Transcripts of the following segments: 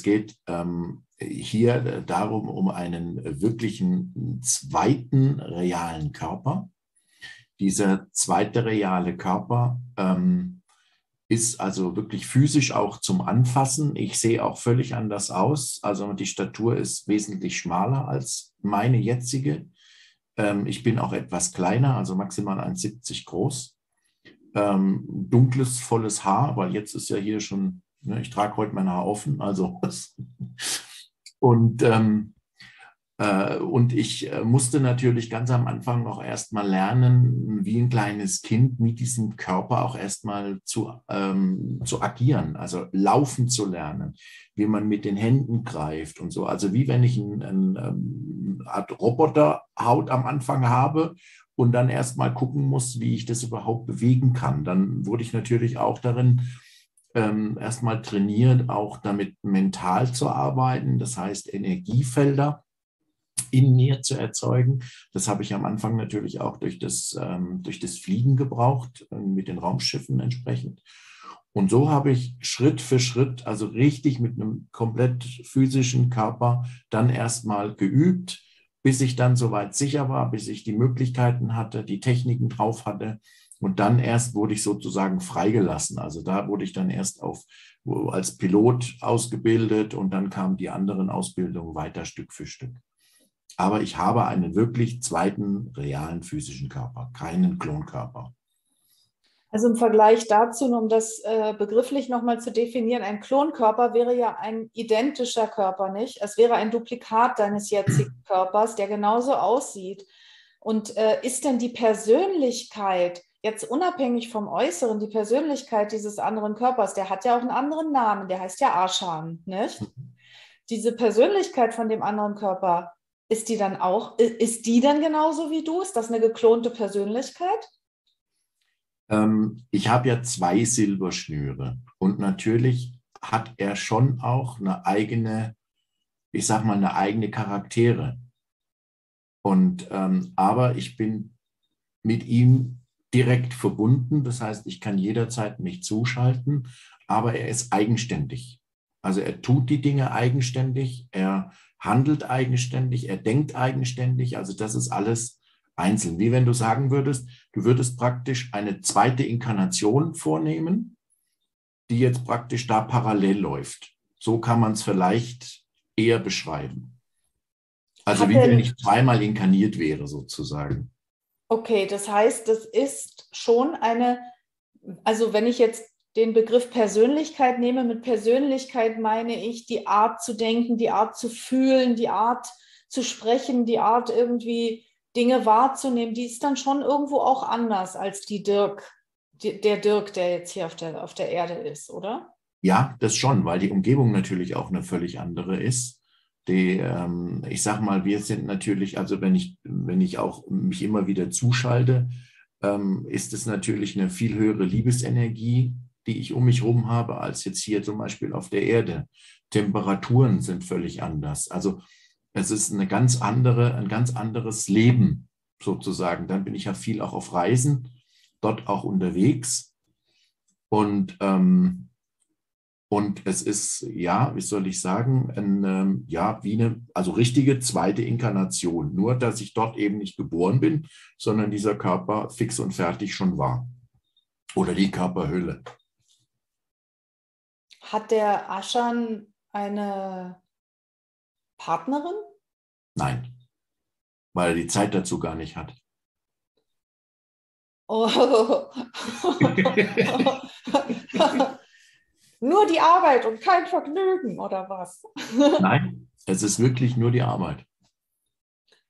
es geht ähm, hier darum, um einen wirklichen zweiten realen Körper. Dieser zweite reale Körper ähm, ist also wirklich physisch auch zum Anfassen. Ich sehe auch völlig anders aus. Also die Statur ist wesentlich schmaler als meine jetzige. Ähm, ich bin auch etwas kleiner, also maximal 1,70 groß. Ähm, dunkles, volles Haar, weil jetzt ist ja hier schon, ich trage heute mein Haar offen, also und ähm, äh, und ich äh, musste natürlich ganz am Anfang noch erstmal lernen, wie ein kleines Kind mit diesem Körper auch erstmal zu, ähm, zu agieren, also laufen zu lernen, wie man mit den Händen greift und so. Also wie wenn ich eine ein, ähm, Art Roboterhaut am Anfang habe und dann erstmal gucken muss, wie ich das überhaupt bewegen kann. Dann wurde ich natürlich auch darin ähm, erstmal trainiert, auch damit mental zu arbeiten, das heißt Energiefelder in mir zu erzeugen. Das habe ich am Anfang natürlich auch durch das, ähm, durch das Fliegen gebraucht, äh, mit den Raumschiffen entsprechend. Und so habe ich Schritt für Schritt, also richtig mit einem komplett physischen Körper, dann erstmal geübt, bis ich dann soweit sicher war, bis ich die Möglichkeiten hatte, die Techniken drauf hatte. Und dann erst wurde ich sozusagen freigelassen. Also da wurde ich dann erst auf, als Pilot ausgebildet und dann kamen die anderen Ausbildungen weiter Stück für Stück aber ich habe einen wirklich zweiten realen physischen Körper, keinen Klonkörper. Also im Vergleich dazu, um das äh, begrifflich nochmal zu definieren, ein Klonkörper wäre ja ein identischer Körper, nicht? Es wäre ein Duplikat deines jetzigen Körpers, der genauso aussieht. Und äh, ist denn die Persönlichkeit, jetzt unabhängig vom Äußeren, die Persönlichkeit dieses anderen Körpers, der hat ja auch einen anderen Namen, der heißt ja Aschan, nicht? Diese Persönlichkeit von dem anderen Körper, ist die dann auch, ist die dann genauso wie du? Ist das eine geklonte Persönlichkeit? Ähm, ich habe ja zwei Silberschnüre und natürlich hat er schon auch eine eigene, ich sag mal, eine eigene Charaktere. Und ähm, aber ich bin mit ihm direkt verbunden. Das heißt, ich kann jederzeit mich zuschalten, aber er ist eigenständig. Also er tut die Dinge eigenständig, er handelt eigenständig, er denkt eigenständig. Also das ist alles einzeln. Wie wenn du sagen würdest, du würdest praktisch eine zweite Inkarnation vornehmen, die jetzt praktisch da parallel läuft. So kann man es vielleicht eher beschreiben. Also Hat wie wenn ich zweimal inkarniert wäre sozusagen. Okay, das heißt, das ist schon eine, also wenn ich jetzt den Begriff Persönlichkeit nehme, mit Persönlichkeit meine ich die Art zu denken, die Art zu fühlen, die Art zu sprechen, die Art irgendwie Dinge wahrzunehmen, die ist dann schon irgendwo auch anders als die Dirk, die, der Dirk, der jetzt hier auf der, auf der Erde ist, oder? Ja, das schon, weil die Umgebung natürlich auch eine völlig andere ist. Die, ähm, ich sag mal, wir sind natürlich, also wenn ich, wenn ich auch mich immer wieder zuschalte, ähm, ist es natürlich eine viel höhere Liebesenergie, die ich um mich herum habe, als jetzt hier zum Beispiel auf der Erde. Temperaturen sind völlig anders. Also es ist eine ganz andere, ein ganz anderes Leben sozusagen. Dann bin ich ja viel auch auf Reisen, dort auch unterwegs. Und, ähm, und es ist, ja, wie soll ich sagen, ein, ähm, ja, wie eine, also richtige zweite Inkarnation. Nur, dass ich dort eben nicht geboren bin, sondern dieser Körper fix und fertig schon war. Oder die Körperhülle. Hat der Aschan eine Partnerin? Nein, weil er die Zeit dazu gar nicht hat. Oh. nur die Arbeit und kein Vergnügen oder was? Nein, es ist wirklich nur die Arbeit.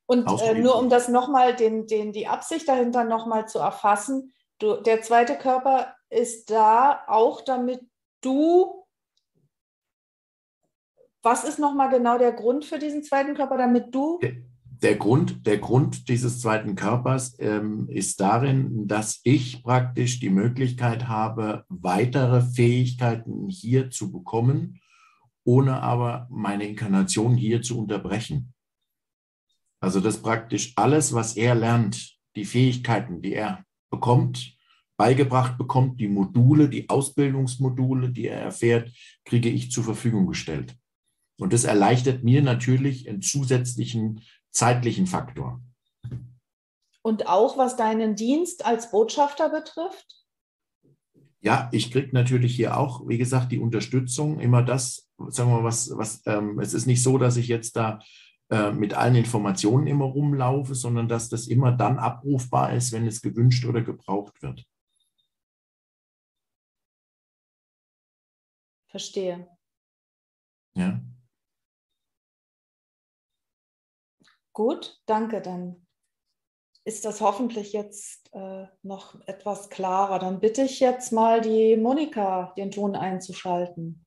Und äh, nur um das nochmal, den, den, die Absicht dahinter nochmal zu erfassen, du, der zweite Körper ist da auch, damit du was ist nochmal genau der Grund für diesen zweiten Körper, damit du. Der, Grund, der Grund dieses zweiten Körpers ähm, ist darin, dass ich praktisch die Möglichkeit habe, weitere Fähigkeiten hier zu bekommen, ohne aber meine Inkarnation hier zu unterbrechen. Also dass praktisch alles, was er lernt, die Fähigkeiten, die er bekommt, beigebracht bekommt, die Module, die Ausbildungsmodule, die er erfährt, kriege ich zur Verfügung gestellt. Und das erleichtert mir natürlich einen zusätzlichen zeitlichen Faktor. Und auch was deinen Dienst als Botschafter betrifft? Ja, ich kriege natürlich hier auch, wie gesagt, die Unterstützung, immer das, sagen wir mal, was, was ähm, es ist nicht so, dass ich jetzt da äh, mit allen Informationen immer rumlaufe, sondern dass das immer dann abrufbar ist, wenn es gewünscht oder gebraucht wird. Verstehe. Ja. Gut, danke. Dann ist das hoffentlich jetzt äh, noch etwas klarer. Dann bitte ich jetzt mal die Monika, den Ton einzuschalten.